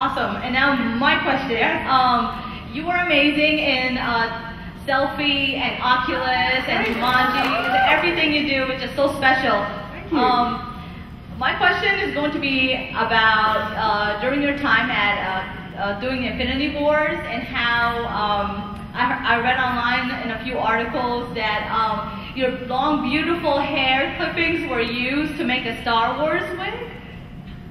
Awesome. And now my question. Um, you are amazing in uh, selfie and Oculus and Jumanji. Everything you do is just so special. Thank you. Um, my question is going to be about uh, during your time at uh, uh, doing Infinity Wars and how um, I, I, read online in a few articles that um, your long, beautiful hair clippings were used to make a Star Wars wig.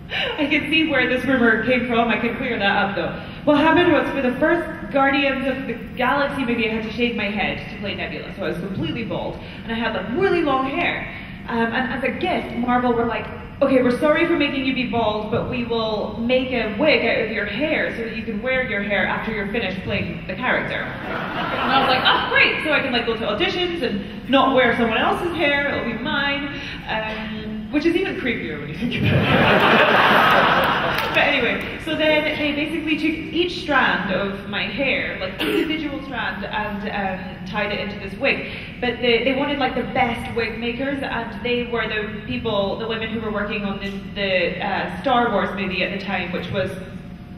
I can see where this rumor came from. I can clear that up though. What happened was for the first Guardians of the Galaxy movie, I had to shave my head to play Nebula, so I was completely bald, and I had like really long hair. Um, and as a gift, Marvel were like, okay, we're sorry for making you be bald, but we will make a wig out of your hair so that you can wear your hair after you're finished playing the character. And I was like, oh, great, so I can like go to auditions and not wear someone else's hair, it'll be mine. Um, which is even creepier when you think about it. But anyway, so then they basically took each strand of my hair, like individual strand, and um, tied it into this wig. But they, they wanted like the best wig makers, and they were the people, the women who were working on the, the uh, Star Wars movie at the time, which was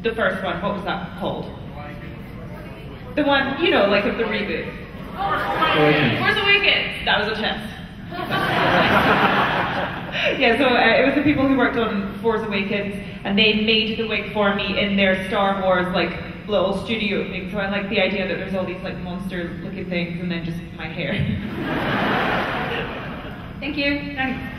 the first one. What was that called? The one, you know, like of the reboot. Force Awakens. That was a test. yeah, so uh, it was the people who worked on Force Awakens, and they made the wig for me in their Star Wars like little studio thing. So I like the idea that there's all these like monster-looking things, and then just my hair. Thank you. Thanks.